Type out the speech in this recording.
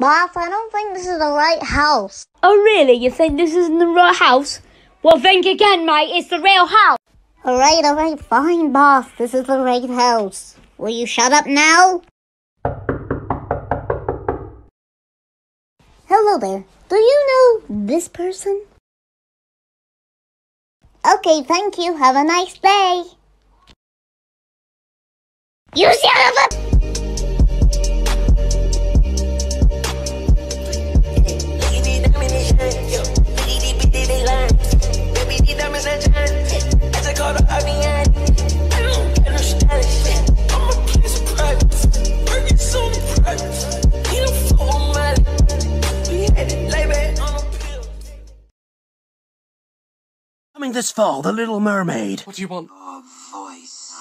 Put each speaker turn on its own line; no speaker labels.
Boss, I don't think this is the right house.
Oh, really? You think this isn't the right house? Well, think again, mate. It's the real house.
Alright, alright, fine, boss. This is the right house. Will you shut up now? Hello there. Do you know this person? Okay, thank you. Have a nice day. You son of a...
Coming this fall, The Little Mermaid.
What do you want? Voice.